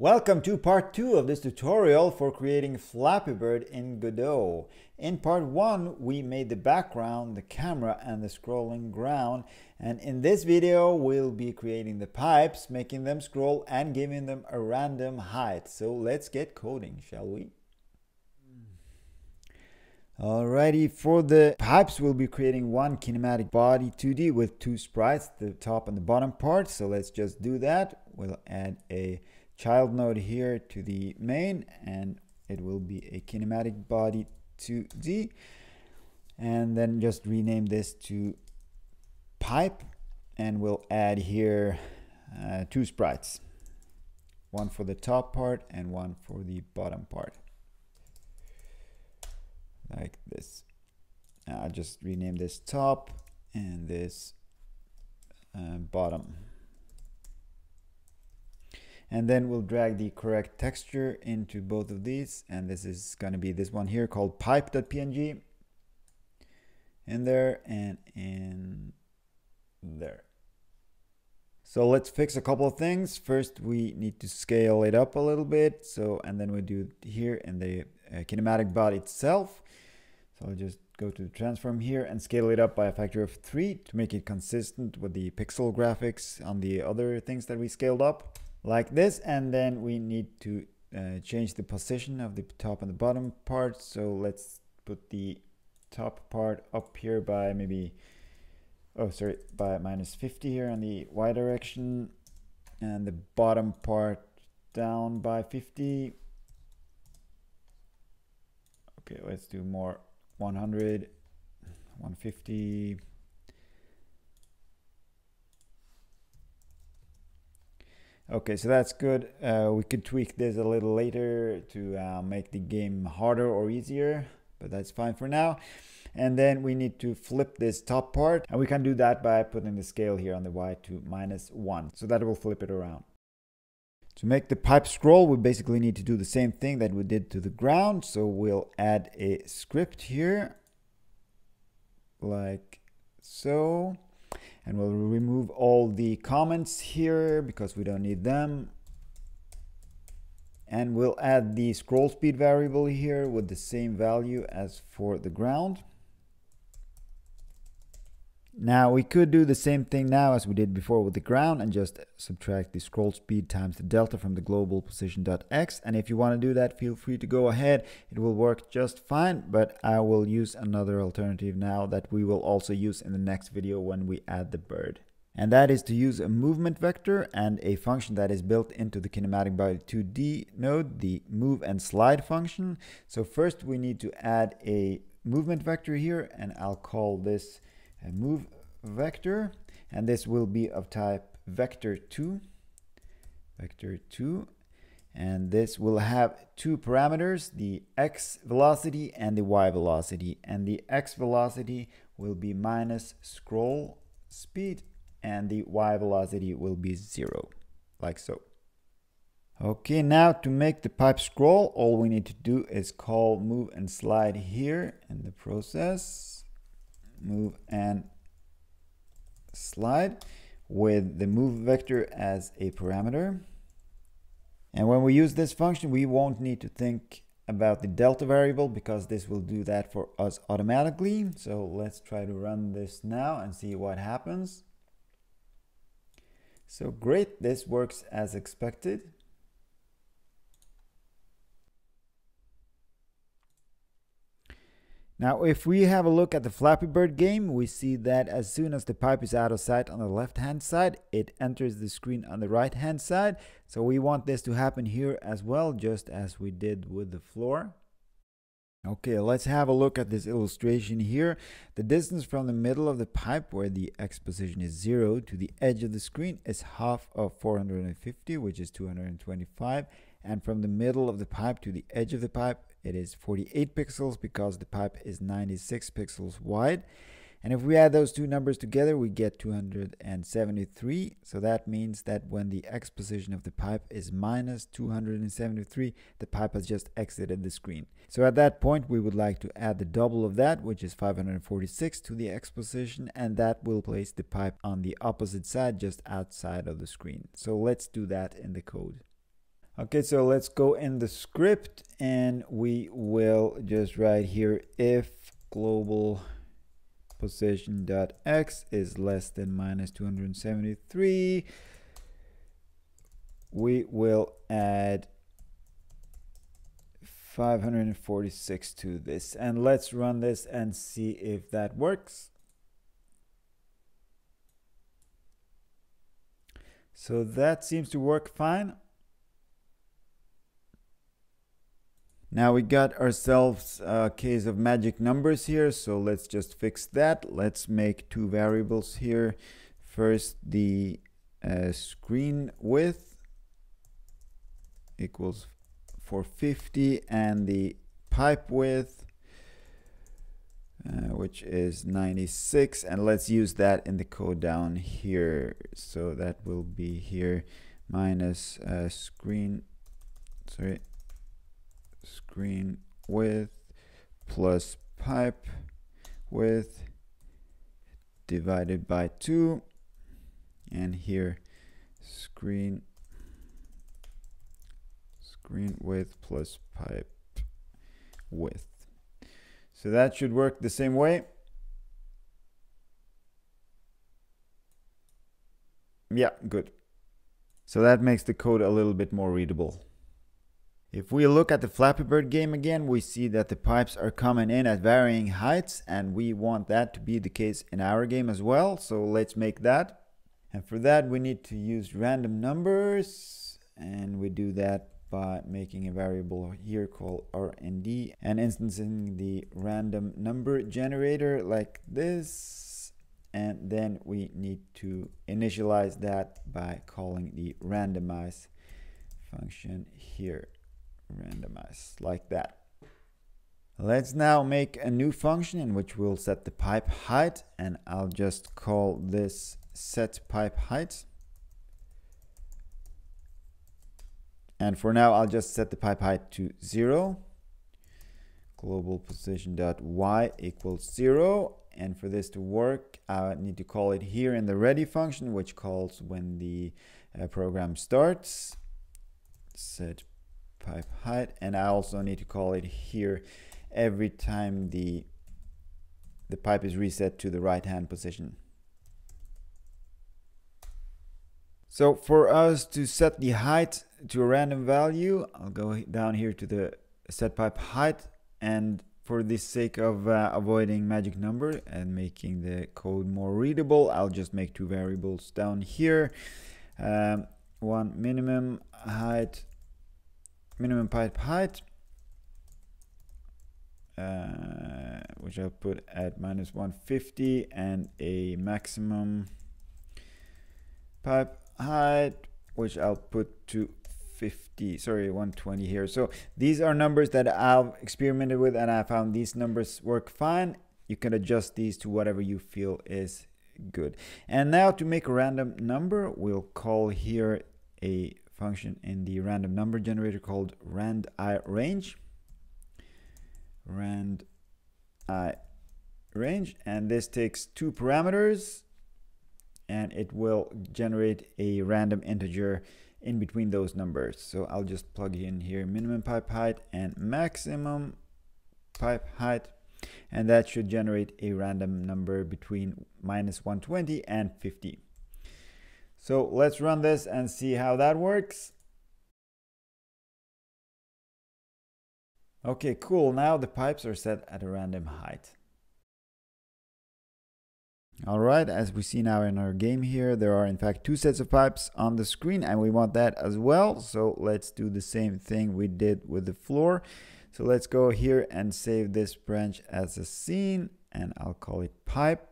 Welcome to part 2 of this tutorial for creating Flappy Bird in Godot. In part 1 we made the background, the camera and the scrolling ground and in this video we'll be creating the pipes, making them scroll and giving them a random height. So let's get coding, shall we? Alrighty, for the pipes we'll be creating one kinematic body 2D with two sprites, the top and the bottom part. So let's just do that. We'll add a child node here to the main and it will be a kinematic body 2d and then just rename this to pipe and we'll add here uh, two sprites. One for the top part and one for the bottom part. Like this. I'll just rename this top and this uh, bottom and then we'll drag the correct texture into both of these. And this is going to be this one here called pipe.png in there and in there. So let's fix a couple of things. First we need to scale it up a little bit. So and then we do here in the uh, kinematic body itself. So I'll just go to the transform here and scale it up by a factor of three to make it consistent with the pixel graphics on the other things that we scaled up like this and then we need to uh, change the position of the top and the bottom part. So let's put the top part up here by maybe oh sorry by minus 50 here in the y direction and the bottom part down by 50 okay let's do more. 100 150 Okay, so that's good. Uh, we could tweak this a little later to uh, make the game harder or easier, but that's fine for now. And then we need to flip this top part, and we can do that by putting the scale here on the Y to minus one. So that will flip it around. To make the pipe scroll, we basically need to do the same thing that we did to the ground. So we'll add a script here, like so and we'll remove all the comments here because we don't need them. And we'll add the scroll speed variable here with the same value as for the ground now we could do the same thing now as we did before with the ground and just subtract the scroll speed times the delta from the global position.x and if you want to do that feel free to go ahead. It will work just fine but I will use another alternative now that we will also use in the next video when we add the bird. And that is to use a movement vector and a function that is built into the kinematic body 2D node, the move and slide function. So first we need to add a movement vector here and I'll call this move vector and this will be of type vector2 vector2 and this will have two parameters the x velocity and the y velocity and the x velocity will be minus scroll speed and the y velocity will be zero like so. Okay now to make the pipe scroll all we need to do is call move and slide here in the process move and slide with the move vector as a parameter. And when we use this function, we won't need to think about the delta variable because this will do that for us automatically. So let's try to run this now and see what happens. So great, this works as expected. Now, if we have a look at the Flappy Bird game, we see that as soon as the pipe is out of sight on the left hand side, it enters the screen on the right hand side. So we want this to happen here as well, just as we did with the floor. Okay, let's have a look at this illustration here. The distance from the middle of the pipe where the x position is 0 to the edge of the screen is half of 450, which is 225. And from the middle of the pipe to the edge of the pipe it is 48 pixels because the pipe is 96 pixels wide. And if we add those two numbers together, we get 273. So that means that when the x position of the pipe is minus 273, the pipe has just exited the screen. So at that point, we would like to add the double of that, which is 546 to the x position, and that will place the pipe on the opposite side, just outside of the screen. So let's do that in the code. Okay, so let's go in the script and we will just write here if global position dot x is less than minus 273 we will add 546 to this. And let's run this and see if that works. So that seems to work fine Now we got ourselves a case of magic numbers here, so let's just fix that. Let's make two variables here. First, the uh, screen width equals 450 and the pipe width uh, which is 96 and let's use that in the code down here so that will be here minus uh, screen sorry screen width plus pipe width divided by 2 and here screen screen width plus pipe width. So that should work the same way. Yeah good. So that makes the code a little bit more readable if we look at the Flappy Bird game again, we see that the pipes are coming in at varying heights and we want that to be the case in our game as well. So let's make that. And for that we need to use random numbers and we do that by making a variable here called rnd and instancing the random number generator like this and then we need to initialize that by calling the randomize function here randomize like that. Let's now make a new function in which we'll set the pipe height and I'll just call this set pipe height. And for now, I'll just set the pipe height to zero. Global position dot y equals zero. And for this to work, I need to call it here in the ready function, which calls when the uh, program starts. Set pipe height and I also need to call it here every time the the pipe is reset to the right hand position. So for us to set the height to a random value, I'll go down here to the set pipe height and for the sake of uh, avoiding magic number and making the code more readable, I'll just make two variables down here. Um, one minimum height minimum pipe height. Uh, which I'll put at minus 150 and a maximum pipe height which I'll put to 50 sorry 120 here. So these are numbers that I've experimented with and I found these numbers work fine. You can adjust these to whatever you feel is good. And now to make a random number we'll call here a function in the random number generator called rand i range. Rand i range. And this takes two parameters. And it will generate a random integer in between those numbers. So I'll just plug in here minimum pipe height and maximum pipe height. And that should generate a random number between minus 120 and 50 so let's run this and see how that works. Okay, cool. Now the pipes are set at a random height. Alright, as we see now in our game here, there are in fact two sets of pipes on the screen and we want that as well. So let's do the same thing we did with the floor. So let's go here and save this branch as a scene and I'll call it pipe.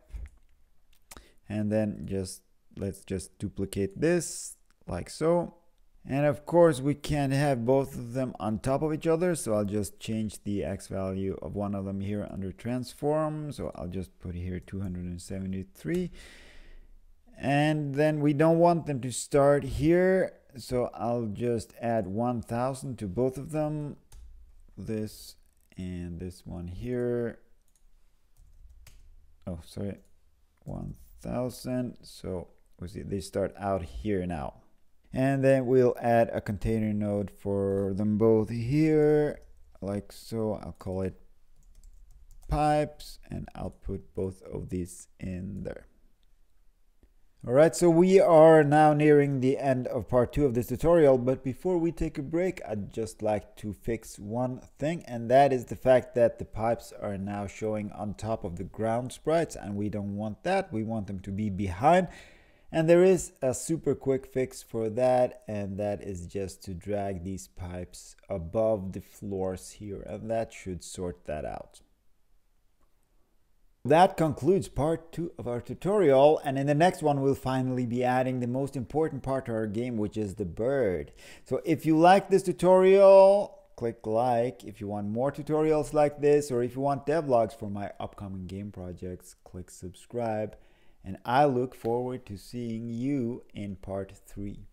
And then just let's just duplicate this like so. And of course we can't have both of them on top of each other so I'll just change the x value of one of them here under transform. So I'll just put here 273 and then we don't want them to start here so I'll just add 1000 to both of them. This and this one here. Oh sorry. 1000 so they start out here now. And then we'll add a container node for them both here like so. I'll call it pipes and I'll put both of these in there. Alright, so we are now nearing the end of part 2 of this tutorial, but before we take a break, I'd just like to fix one thing, and that is the fact that the pipes are now showing on top of the ground sprites, and we don't want that, we want them to be behind. And there is a super quick fix for that, and that is just to drag these pipes above the floors here, and that should sort that out. That concludes part 2 of our tutorial and in the next one we'll finally be adding the most important part to our game which is the bird. So if you like this tutorial click like. If you want more tutorials like this or if you want devlogs for my upcoming game projects click subscribe and I look forward to seeing you in part 3.